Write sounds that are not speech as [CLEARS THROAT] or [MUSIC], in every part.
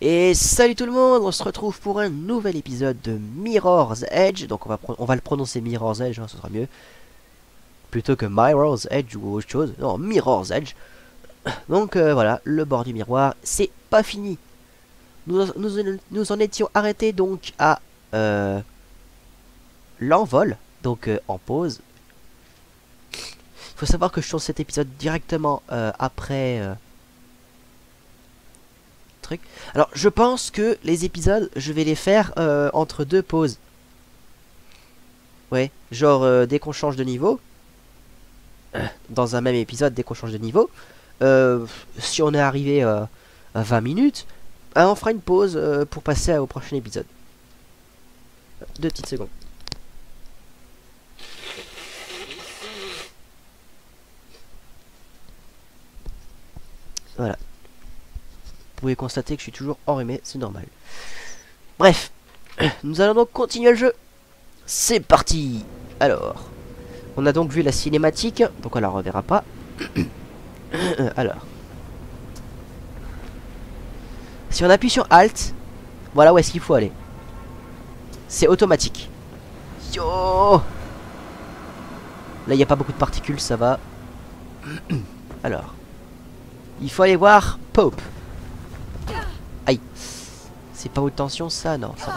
Et salut tout le monde, on se retrouve pour un nouvel épisode de Mirror's Edge. Donc on va, on va le prononcer Mirror's Edge, hein, ce sera mieux. Plutôt que Mirror's Edge ou autre chose. Non, Mirror's Edge. Donc euh, voilà, le bord du miroir, c'est pas fini. Nous, nous, nous, en étions arrêtés donc à euh, l'envol, donc euh, en pause. Il faut savoir que je tourne cet épisode directement après alors, je pense que les épisodes, je vais les faire euh, entre deux pauses. Ouais, genre euh, dès qu'on change de niveau, dans un même épisode, dès qu'on change de niveau, euh, si on est arrivé à 20 minutes, on fera une pause pour passer au prochain épisode. Deux petites secondes. Voilà pouvez constater que je suis toujours enrhumé, c'est normal. Bref, [CLEARS THROAT] nous allons donc continuer le jeu. C'est parti Alors, on a donc vu la cinématique, donc on la reverra pas. [CLEARS THROAT] Alors, si on appuie sur Alt, voilà où est-ce qu'il faut aller. C'est automatique. Yo Là, il n'y a pas beaucoup de particules, ça va. [CLEARS THROAT] Alors, il faut aller voir Pope. C'est pas haute tension ça Non. Ça...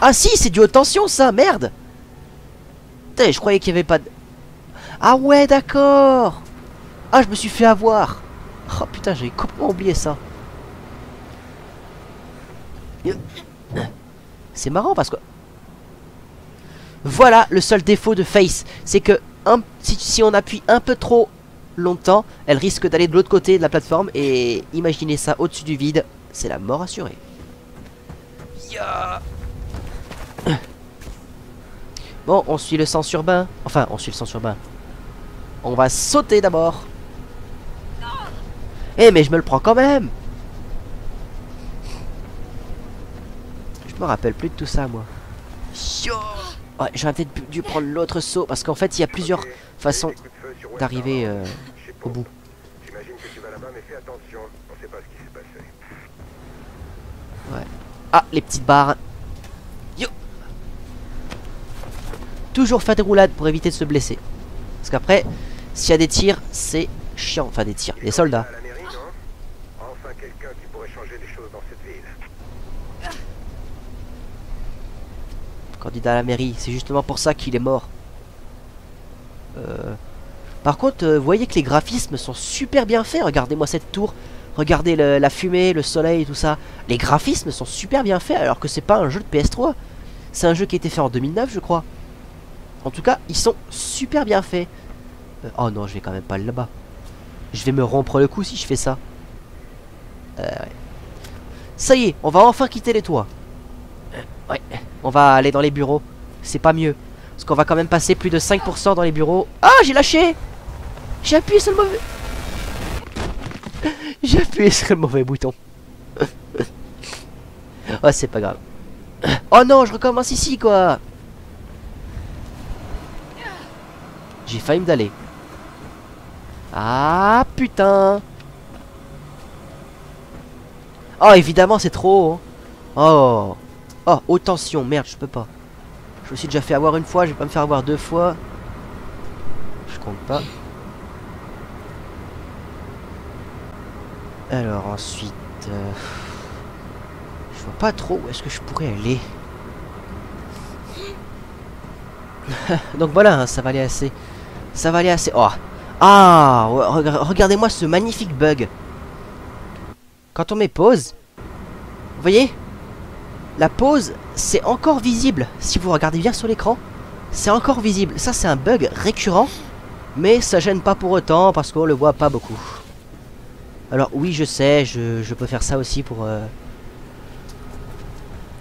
Ah si, c'est du haute tension ça, merde Putain, je croyais qu'il y avait pas de... Ah ouais, d'accord Ah, je me suis fait avoir Oh putain, j'ai complètement oublié ça. C'est marrant parce que... Voilà le seul défaut de Face. C'est que si, si on appuie un peu trop longtemps, elle risque d'aller de l'autre côté de la plateforme. Et imaginez ça au-dessus du vide c'est la mort assurée. Bon, on suit le sens urbain. Enfin, on suit le sens urbain. On va sauter d'abord. Eh, mais je me le prends quand même Je me rappelle plus de tout ça, moi. Ouais, j'aurais peut-être dû prendre l'autre saut, parce qu'en fait, il y a plusieurs façons d'arriver euh, au bout. Ah, les petites barres. Toujours faire des roulades pour éviter de se blesser. Parce qu'après, s'il y a des tirs, c'est chiant. Enfin, des tirs, des soldats. Candidat à la mairie, c'est justement pour ça qu'il est mort. Euh... Par contre, euh, vous voyez que les graphismes sont super bien faits. Regardez-moi cette tour. Regardez la fumée, le soleil, tout ça. Les graphismes sont super bien faits alors que c'est pas un jeu de PS3. C'est un jeu qui a été fait en 2009 je crois. En tout cas, ils sont super bien faits. Euh, oh non, je vais quand même pas là-bas. Je vais me rompre le cou si je fais ça. Euh, ça y est, on va enfin quitter les toits. Euh, ouais, on va aller dans les bureaux. C'est pas mieux. Parce qu'on va quand même passer plus de 5% dans les bureaux. Ah, j'ai lâché J'ai appuyé sur le mauvais... [LAUGHS] J'ai appuyé sur le mauvais bouton. [LAUGHS] oh, c'est pas grave. [COUGHS] Oh non, je recommence ici, quoi. J'ai failli me d'aller. Ah, putain. Oh, évidemment, c'est trop. Hein. Oh. Oh, haute tension. Merde, je peux pas. Je me suis déjà fait avoir une fois, je vais pas me faire avoir deux fois. Je compte pas. Alors ensuite... Euh, je vois pas trop où est-ce que je pourrais aller. [LAUGHS] Donc voilà, hein, ça va aller assez. Ça va aller assez... Oh Ah Regardez-moi ce magnifique bug. Quand on met pause, vous voyez La pause, c'est encore visible. Si vous regardez bien sur l'écran, c'est encore visible. Ça, c'est un bug récurrent. Mais ça gêne pas pour autant parce qu'on le voit pas beaucoup. Alors oui, je sais, je, peux faire ça aussi pour euh,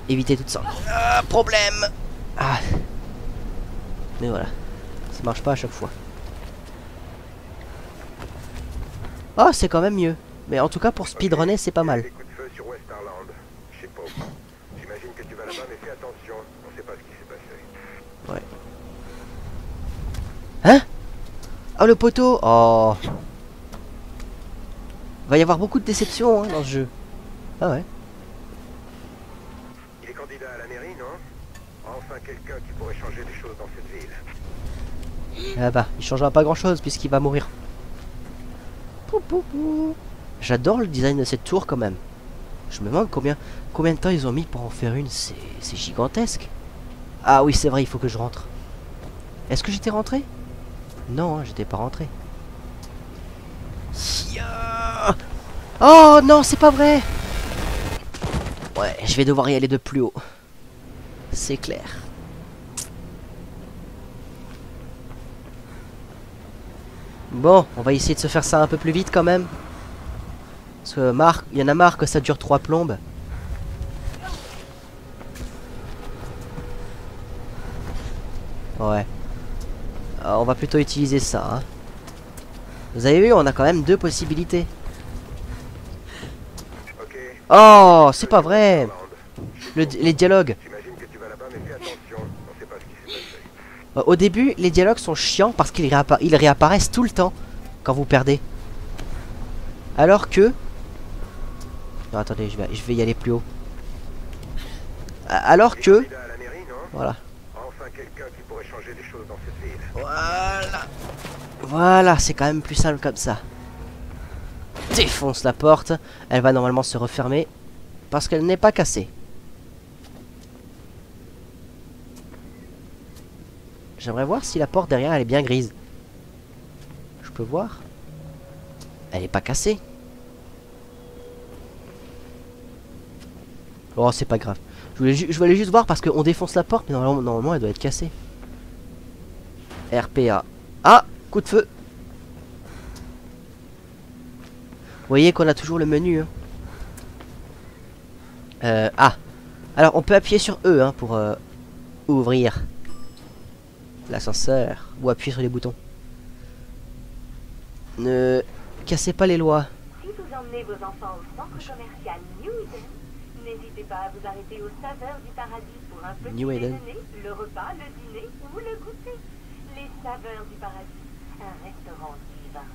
éviter tout ça. Ah, problème ah. Mais voilà, ça marche pas à chaque fois. Oh, c'est quand même mieux. Mais en tout cas, pour speedrunner, c'est pas mal. Ouais. Hein? Oh, le poteau? Oh Va y avoir beaucoup de déceptions hein, dans ce jeu. Ah ouais. à la mairie, non? Enfin quelqu'un qui pourrait changer des choses dans cette ville. Ah bah, il changera pas grand chose puisqu'il va mourir. Pou, pou, pou. J'adore le design de cette tour quand même. Je me demande combien, combien de temps ils ont mis pour en faire une. C'est c'est gigantesque. Ah oui, c'est vrai, il faut que je rentre. Est-ce que j'étais rentré? Non, hein, j'étais pas rentré. Oh non, c'est pas vrai Ouais, je vais devoir y aller de plus haut. C'est clair. Bon, on va essayer de se faire ça un peu plus vite quand même. Parce que Marc, il y en a marre que ça dure trois plombes. Ouais. Euh, on va plutôt utiliser ça. hein. Vous avez vu, on a quand même deux possibilités. Oh, c'est pas vrai. Les dialogues. Euh, Au début, les dialogues sont chiants parce qu'ils réappa- ils réapparaissent tout le temps quand vous perdez. Alors que... Non, attendez, je vais, y aller plus haut. Alors que... Voilà. Voilà, c'est quand même plus simple comme ça. Défonce la porte. Elle va normalement se refermer parce qu'elle n'est pas cassée. J'aimerais voir si la porte derrière elle est bien grise. Je peux voir Elle est pas cassée. Oh, c'est pas grave. Je voulais, juste voir parce qu'on défonce la porte, mais normalement elle doit être cassée. RPA. Ah Coup de feu Vous voyez qu'on a toujours le menu. hein. Euh, ah Alors on peut appuyer sur E hein, pour euh, ouvrir l'ascenseur ou appuyer sur les boutons. Ne cassez pas les lois. Si vous emmenez vos enfants au centre commercial New Eden, n'hésitez pas à vous arrêter aux saveurs du paradis pour un petit New Eden. déjeuner, le repas, le dîner ou le goûter. Les saveurs du paradis, un restaurant divin.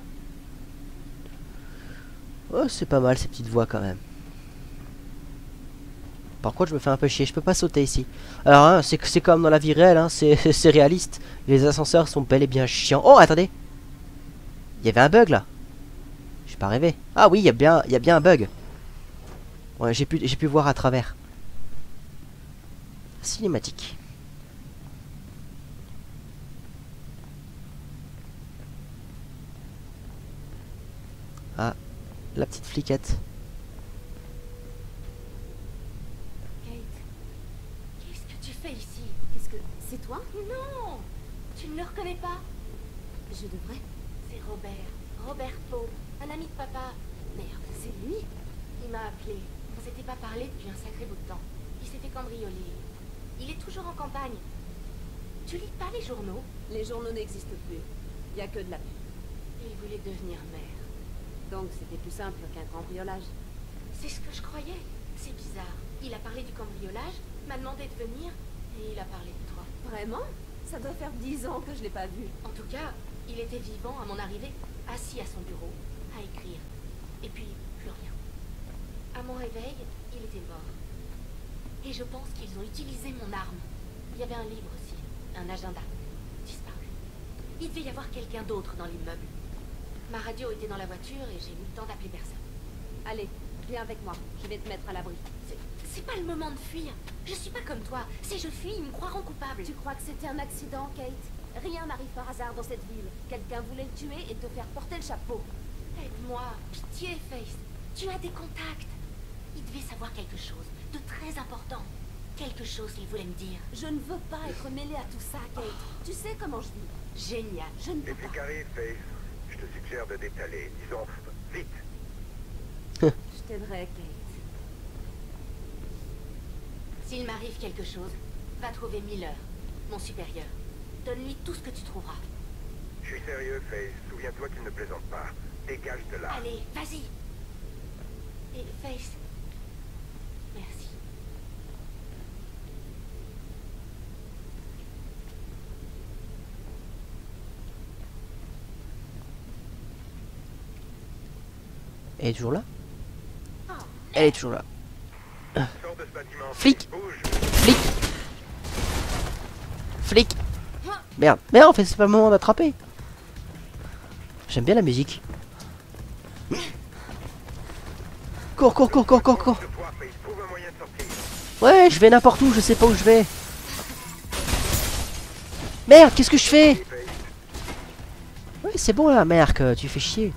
Oh, c'est pas mal ces petites voix quand même. Par contre, je me fais un peu chier. Je peux pas sauter ici. Alors, hein, c'est c'est comme dans la vie réelle. Hein, c'est [LAUGHS] réaliste. Les ascenseurs sont bel et bien chiants. Oh, attendez. Il y avait un bug là. J'ai pas rêvé. Ah oui, il y a bien, y a bien un bug. Ouais, j'ai pu, pu voir à travers. Cinématique. Ah, la petite fliquette. Kate, qu'est-ce que tu fais ici? Qu'est-ce que. C'est toi? Non Tu ne le reconnais pas? Je devrais. C'est Robert. Robert Poe, un ami de papa. Merde, C'est lui il m'a appelé. On s'était pas parlé depuis un sacré bout de temps. Il s'est fait cambrioler. Il est toujours en campagne. Tu lis pas les journaux? Les journaux n'existent plus. Il y a que de la pub. Il voulait devenir maire. Donc c'était plus simple qu'un cambriolage. C'est ce que je croyais. C'est bizarre. Il a parlé du cambriolage, m'a demandé de venir, et il a parlé de toi. Vraiment? Ça doit faire dix ans que je l'ai pas vu. En tout cas, il était vivant à mon arrivée, assis à son bureau, à écrire. Et puis, plus rien. À mon réveil, il était mort. Et je pense qu'ils ont utilisé mon arme. Il y avait un livre aussi, un agenda, disparu. Il devait y avoir quelqu'un d'autre dans l'immeuble. Ma radio était dans la voiture et j'ai eu le temps d'appeler personne. Allez, viens avec moi. Je vais te mettre à l'abri. C'est- pas le moment de fuir. Je suis pas comme toi. Si je fuis, ils me croiront coupable. Tu crois que c'était un accident, Kate? Rien n'arrive par hasard dans cette ville. Quelqu'un voulait le tuer et te faire porter le chapeau. Aide-moi, pitié, Face. Tu as des contacts. Il devait savoir quelque chose de très important. Quelque chose qu'il voulait me dire. Je ne veux pas être mêlée à tout ça, Kate. Tu sais comment je vis. Génial. Je ne Et peux puis pas. qu'arrive, Faith? Je te suggère de détaler. Disons, vite. [LAUGHS] Je t'aiderai, Kate. S'il m'arrive quelque chose, va trouver Miller, mon supérieur. Donne-lui tout ce que tu trouveras. Je suis sérieux, Faith. Souviens-toi qu'il ne plaisante pas. Dégage de là. Allez, vas-y. Et Face. Elle est toujours là? Elle est toujours là. Flic. Flic Flic Merde, merde, en fait, c'est pas le moment d'attraper. J'aime bien la musique. Cours, cours, cours, cours, cours, cours. Ouais, je vais n'importe où, je sais pas où je vais. Merde, qu'est-ce que je fais? Ouais, c'est bon là, Merc, tu fais chier.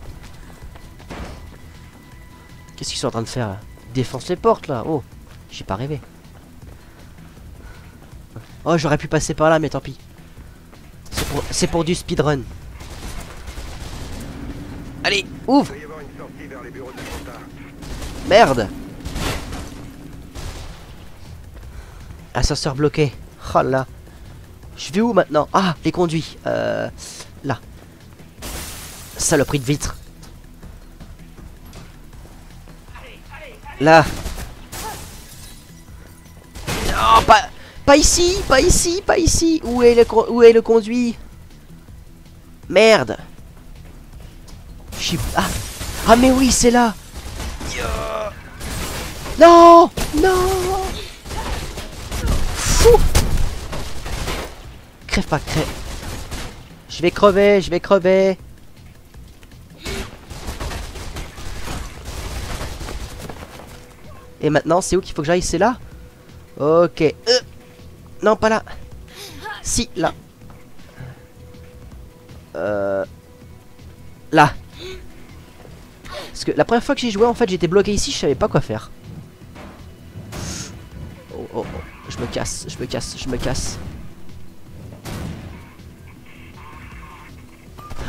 Qu'est-ce qu'ils sont en train de faire là? Défonce les portes là, oh, j'ai pas rêvé. Oh, j'aurais pu passer par là, mais tant pis. C'est pour, pour du speedrun. Allez, ouvre. Merde Ascenseur bloqué. Oh là. Je vais où maintenant? Ah, les conduits. Euh, là. Saloperie de vitre. Là. Non, pas, pas ici, pas ici, pas ici. Où est le, où est le conduit? Merde. Ah. ah, mais oui, c'est là. Non Non Fou Crève pas, crève. Je vais crever, je vais crever. Et maintenant, c'est où qu'il faut que j'aille? C'est là? Ok. Euh. Non, pas là. Si, là. Euh... Là. Parce que la première fois que j'ai joué, en fait, j'étais bloqué ici, je savais pas quoi faire. Oh, oh, oh. Je me casse, je me casse, je me casse.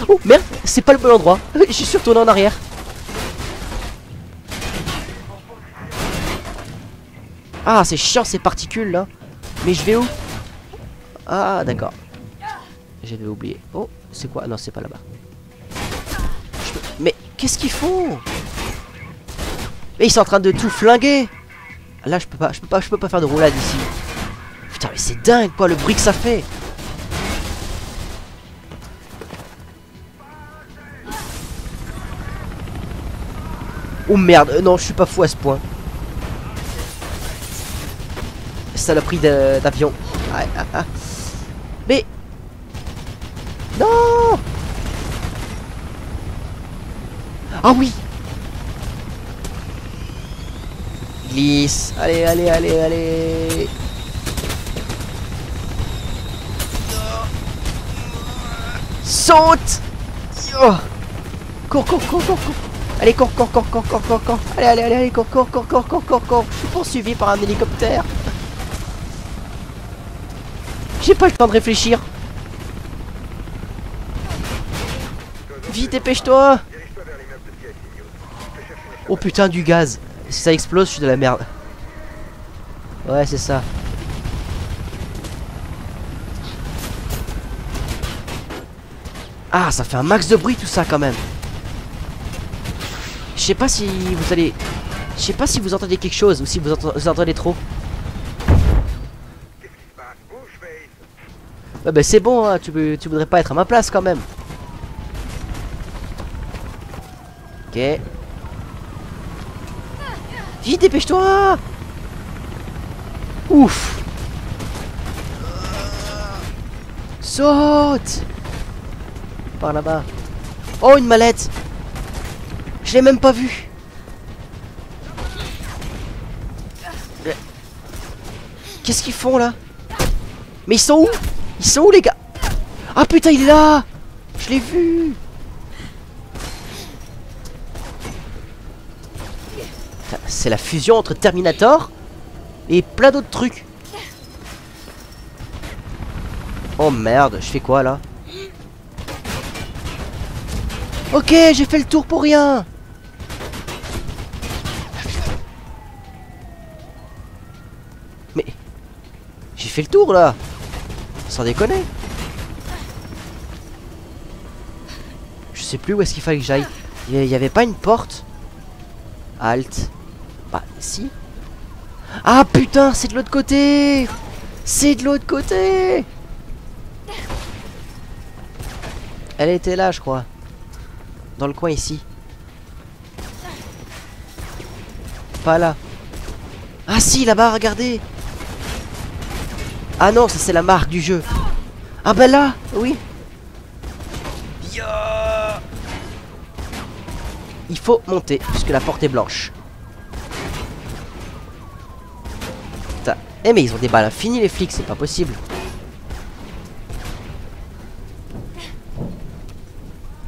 Oh merde, c'est pas le bon endroit. [LAUGHS] Je suis retourné en arrière. Ah, c'est chiant ces particules là. Mais je vais où Ah, d'accord. J'avais oublié. Oh, c'est quoi? Non, c'est pas là-bas. Mais qu'est-ce qu'ils font? Mais ils sont en train de tout flinguer. Là, je peux pas, je peux pas, je peux pas faire de roulade ici. Putain, mais c'est dingue quoi le bruit que ça fait. Oh merde, euh, non, je suis pas fou à ce point. Saloperie d'avion. Ah, ah, ah. Mais. Non Ah oui Glisse. Allez, allez, allez, allez. Saute Oh. Cours, cours, cours, cours, cours. Allez, cours, cours, cours, cours, cours, cours, cours. Allez, allez, allez, cours, cours, cours, cours, cours, cours, cours. Je suis poursuivi par un hélicoptère. J'ai pas le temps de réfléchir. Vite, dépêche-toi. Oh putain, du gaz. Si ça explose, je suis de la merde. Ouais, c'est ça. Ah, ça fait un max de bruit tout ça quand même. Je sais pas si vous allez... Je sais pas si vous entendez quelque chose ou si vous, vous entendez trop. Qu'est-ce qui se passe Bouge, Faith. Ouais, bah c'est bon, hein, tu, tu voudrais pas être à ma place quand même. Ok. Vite, dépêche-toi Ouf Saute Par là-bas. Oh, une mallette Je l'ai même pas vue. Qu'est-ce qu'ils font là? Mais ils sont où? Ils sont où les gars? Ah putain il est là! Je l'ai vu! C'est la fusion entre Terminator et plein d'autres trucs. Oh merde, je fais quoi là? Ok, j'ai fait le tour pour rien! Mais... J'ai fait le tour là Sans déconner Je sais plus où est-ce qu'il fallait que j'aille. Il y avait pas une porte Halt. Bah, si. Ah putain, c'est de l'autre côté C'est de l'autre côté Elle était là, je crois. Dans le coin ici. Pas là. Ah si, là-bas, regardez Ah non, ça c'est la marque du jeu. Ah bah là, oui. Il faut monter, puisque la porte est blanche. Putain. Eh mais ils ont des balles infinies les flics, c'est pas possible.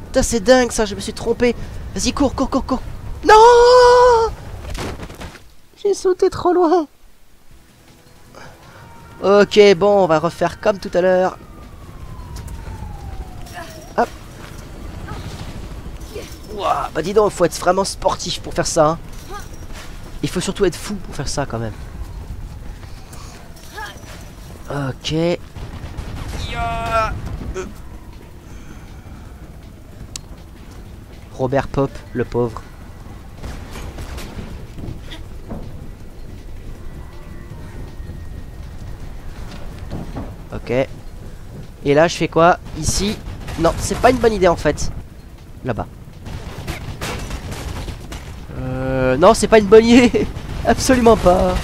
Putain, c'est dingue ça, je me suis trompé. Vas-y, cours, cours, cours, cours. Non J'ai sauté trop loin. Ok, bon, on va refaire comme tout à l'heure. Hop. Ouah, bah dis donc, il faut être vraiment sportif pour faire ça. hein. Il faut surtout être fou pour faire ça quand même. Ok. Robert Pop, le pauvre. Ok. Et là, je fais quoi Ici Non, c'est pas une bonne idée en fait. Là-bas. Euh, non, c'est pas une bonne idée. [LAUGHS] Absolument pas.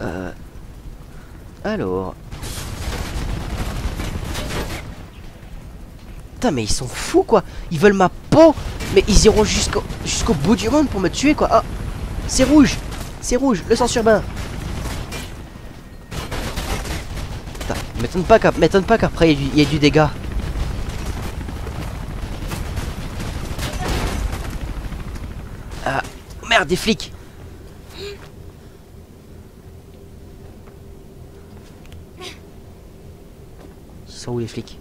Euh, alors. Putain, mais ils sont fous quoi. Ils veulent ma peau. Mais ils iront jusqu'au jusqu'au bout du monde pour me tuer quoi. Ah, c'est rouge. C'est rouge. Le sang urbain. Putain, m'étonne pas qu'après il y ait du- dégât. Ah, merde, des flics. Ils sont où les flics?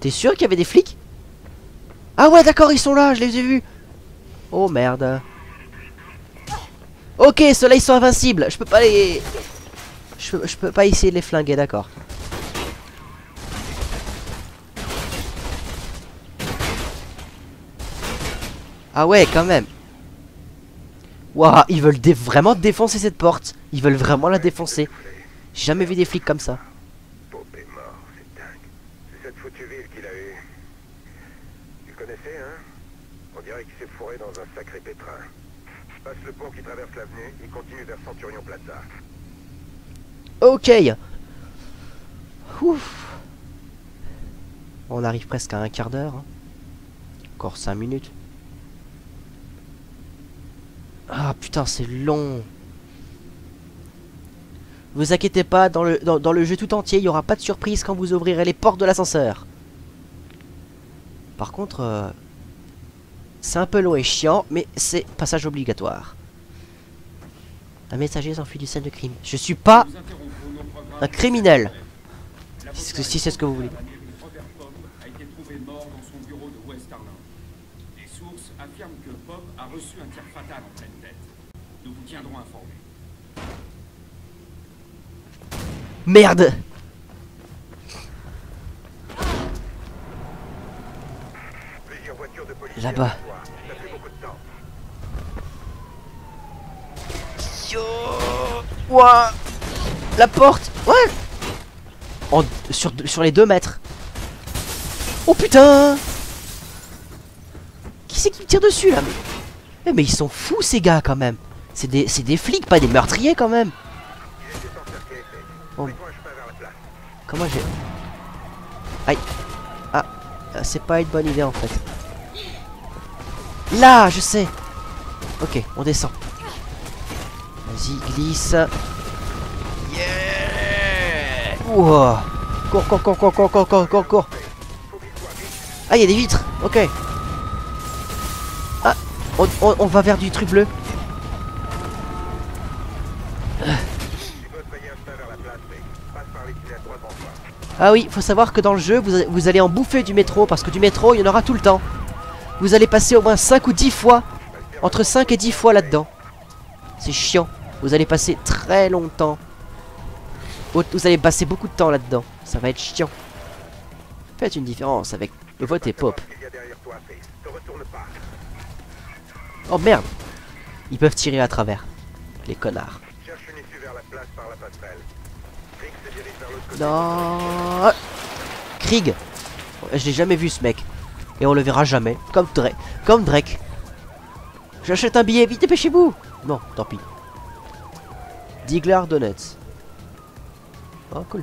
T'es sûr qu'il y avait des flics? Ah ouais d'accord ils sont là, je les ai vus Oh merde Ok ceux-là ils sont invincibles. Je peux pas les... Je peux, pas essayer de les flinguer d'accord. Ah ouais quand même. Waouh ils veulent vraiment défoncer cette porte. Ils veulent vraiment la défoncer. J'ai jamais vu des flics comme ça. Pope est mort, c'est dingue. C'est cette foutue ville qu'il a. Tu connaissais, hein? On dirait qu'il s'est fourré dans un sacré pétrin. Passe le pont qui traverse l'avenue, il continue vers Centurion Plaza. Ok. Ouf. On arrive presque à un quart d'heure. hein. Encore 5 minutes. Ah putain, c'est long. Vous inquiétez pas, dans le, dans, dans le jeu tout entier, il n'y aura pas de surprise quand vous ouvrirez les portes de l'ascenseur. Par contre, euh, c'est un peu long et chiant, mais c'est passage obligatoire. Un messager s'enfuit du scène de crime. Je suis pas un criminel. Si c'est- ce que vous voulez. Merde. Là-bas. Ça fait beaucoup de temps. Yo. La porte. Ouais. Sur, les deux mètres. Oh putain. Qui c'est qui me tire dessus là mais... Eh, mais ils sont fous ces gars quand même. C'est des, flics, pas des meurtriers quand même. Oh. Comment j'ai... Aïe. Ah, euh, c'est pas une bonne idée en fait. Là, je sais. Ok, on descend. Vas-y, glisse. Yeah Ouah. Cours, cours, cours, cours, cours, cours, cours, cours, cours. Ah, il y a des vitres Ok. Ah, on, on- on va vers du truc bleu. Ah oui, faut savoir que dans le jeu, vous allez en bouffer du métro, parce que du métro, il y en aura tout le temps. Vous allez passer au moins 5 ou 10 fois, entre 5 et 10 fois là-dedans. C'est chiant. Vous allez passer très longtemps. Vous allez passer beaucoup de temps là-dedans. Ça va être chiant. Faites une différence avec le vote et pop. Oh merde Ils peuvent tirer à travers. Les connards. Non Krieg Je l'ai jamais vu ce mec. Et on le verra jamais. Comme Drake. Comme Drake. J'achète un billet, vite dépêchez-vous Non, tant pis. Diglar Donuts. Oh, cool.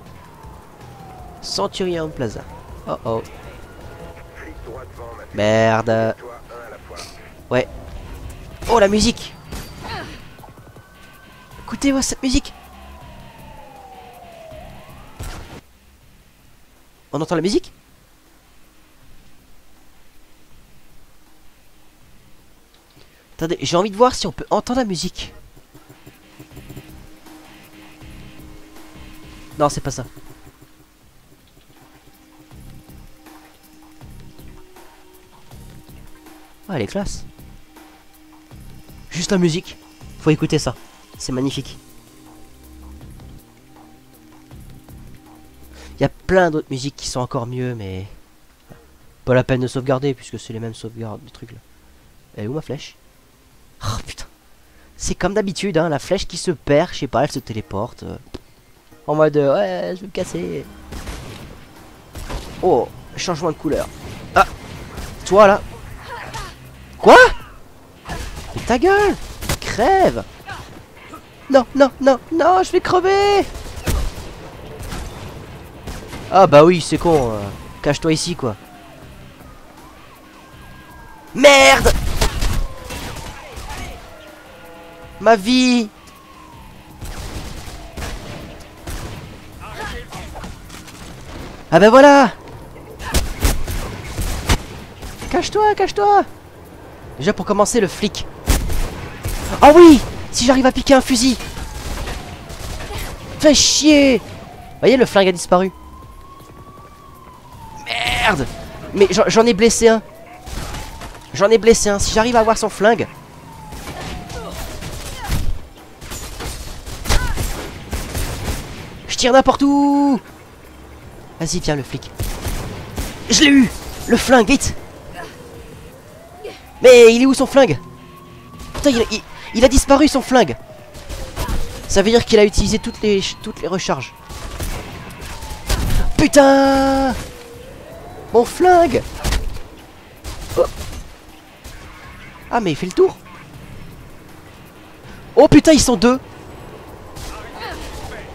Centurion Plaza. Oh oh. Merde. Ouais. Oh, la musique Écoutez-moi cette musique On entend la musique? Attendez, j'ai envie de voir si on peut entendre la musique. Non, c'est pas ça. Ah, elle est classe. Juste la musique. Faut écouter ça. C'est magnifique. Il y a plein d'autres musiques qui sont encore mieux, mais... Pas la peine de sauvegarder, puisque c'est les mêmes sauvegardes du truc là. Elle est où ma flèche? Oh putain. C'est comme d'habitude, hein, la flèche qui se perd, je sais pas, elle se téléporte. euh, en mode, euh, ouais, je vais me casser. Oh, changement de couleur. Ah Toi là Quoi? Ta gueule Crève Non, non, non, non, je vais crever Ah bah oui, c'est con. euh, Cache-toi ici, quoi. Merde Ma vie Ah bah voilà Cache-toi, cache-toi Déjà pour commencer le flic. Ah oui Si j'arrive à piquer un fusil Fais chier Voyez le flingue a disparu. Merde Mais j'en- j'en ai blessé un. J'en ai blessé un. Si j'arrive à avoir son flingue. Je tire n'importe où Vas-y, viens le flic. Je l'ai eu Le flingue, vite Mais il est où son flingue? Putain, il, il- il a disparu son flingue. Ça veut dire qu'il a utilisé toutes les, toutes les recharges. Putain! Mon flingue! Oh. Ah mais il fait le tour. Oh putain ils sont deux.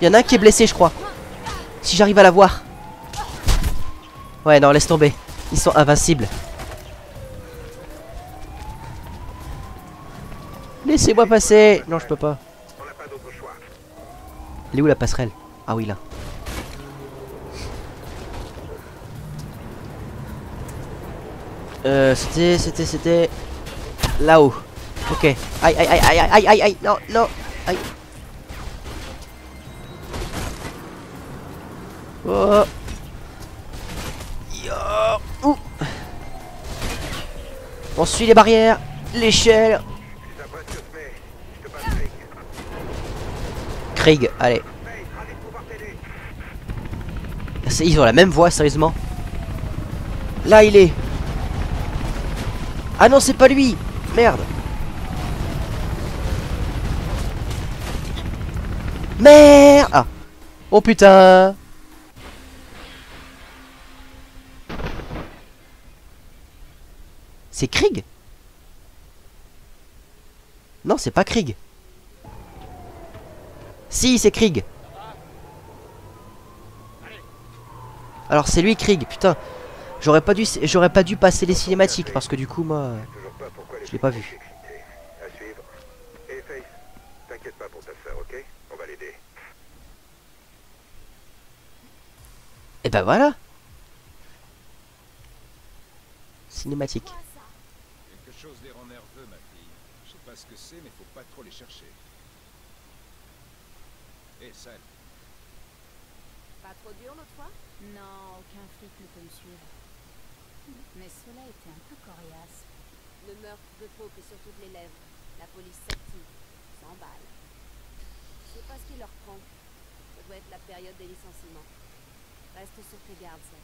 Il y en a un qui est blessé je crois. Si j'arrive à l'avoir Ouais non laisse tomber Ils sont invincibles Laissez-moi passer Non je peux pas. Elle est où la passerelle? Ah oui là Euh, c'était, c'était, c'était là-haut. Ok. Aïe, aïe, aïe, aïe, aïe, aïe, aïe, aïe, non, non, aïe. Oh. On suit les barrières, l'échelle. Krieg, allez. Ils ont la même voix, sérieusement. Là, il est. Ah non, c'est pas lui. Merde. Merde. Ah. Oh putain. C'est Krieg Non, c'est pas Krieg. Si, c'est Krieg. Alors c'est lui Krieg, putain. J'aurais pas dû passer les cinématiques parce que du coup moi Je l'ai pas vu. Et. Et ben voilà. Cinématique. Chose les rend nerveux, ma fille. Je sais pas ce que c'est, mais faut pas trop les chercher. Hé, Sal, Pas trop dur l'autre fois? Non, aucun flic ne peut me suivre. Mais cela était un peu coriace. Le meurtre de Pope est sur toutes les lèvres. La police s'active. S'emballe. C'est pas ce qui leur prend. Ça doit être la période des licenciements. Reste sur tes gardes, Sam.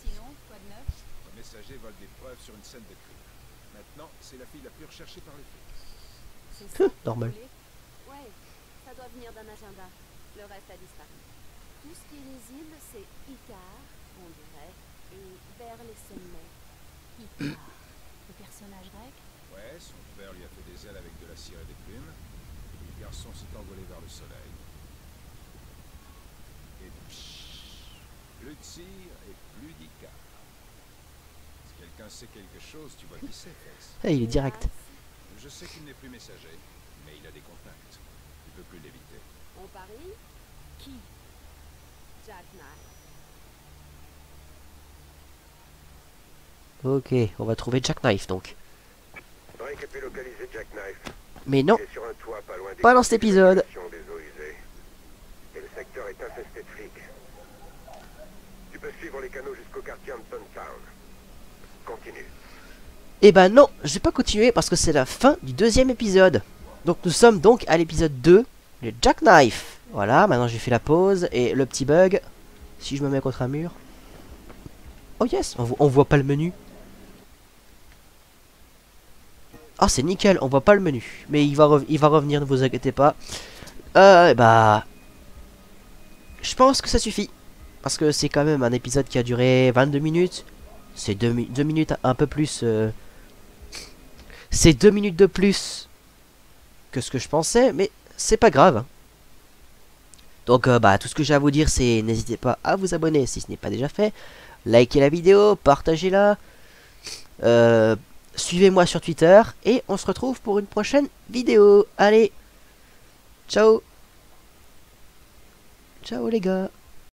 Sinon, quoi de neuf? Un messager vole des preuves sur une scène de crime. Maintenant, c'est la fille la plus recherchée par les flics. C'est ça Normal. Ouais, ça doit venir d'un agenda. Le reste a disparu. Tout ce qui est lisible, c'est Icar, on dirait, et vers les sommets. Icare, le personnage grec Ouais, son père lui a fait des ailes avec de la cire et des plumes. Et le garçon s'est envolé vers le soleil. Et pshhh, plus de cire et plus d'Icar. Quelqu'un sait quelque chose, tu vois qui c'est, Fess. Eh, il est direct. Je sais qu'il n'est plus messager, mais il a des contacts. Tu peux plus l'éviter. On parie? Qui? Jack Knight. Ok, on va trouver Jackknife donc. Drake a pu localiser Jackknife. Mais non, toit pas loin des Pas dans cet épisode. Et le secteur est infesté de flics. Tu peux suivre les canaux jusqu'au quartier Hampton Town. Eh ben non, je vais pas continuer parce que c'est la fin du deuxième épisode. Donc nous sommes donc à l'épisode 2, le Jackknife. Voilà, maintenant j'ai fait la pause et le petit bug. Si je me mets contre un mur. Oh yes, on, vo- on voit pas le menu. Ah c'est nickel, on voit pas le menu. Mais il va, il va revenir, ne vous inquiétez pas. Euh, bah... Je pense que ça suffit. Parce que c'est quand même un épisode qui a duré 22 minutes. C'est 2 minutes un peu plus... euh, c'est deux minutes de plus que ce que je pensais, mais c'est pas grave. hein. Donc euh, bah tout ce que j'ai à vous dire c'est n'hésitez pas à vous abonner si ce n'est pas déjà fait, likez la vidéo, partagez-la, euh, suivez-moi sur Twitter et on se retrouve pour une prochaine vidéo. Allez, ciao, ciao les gars.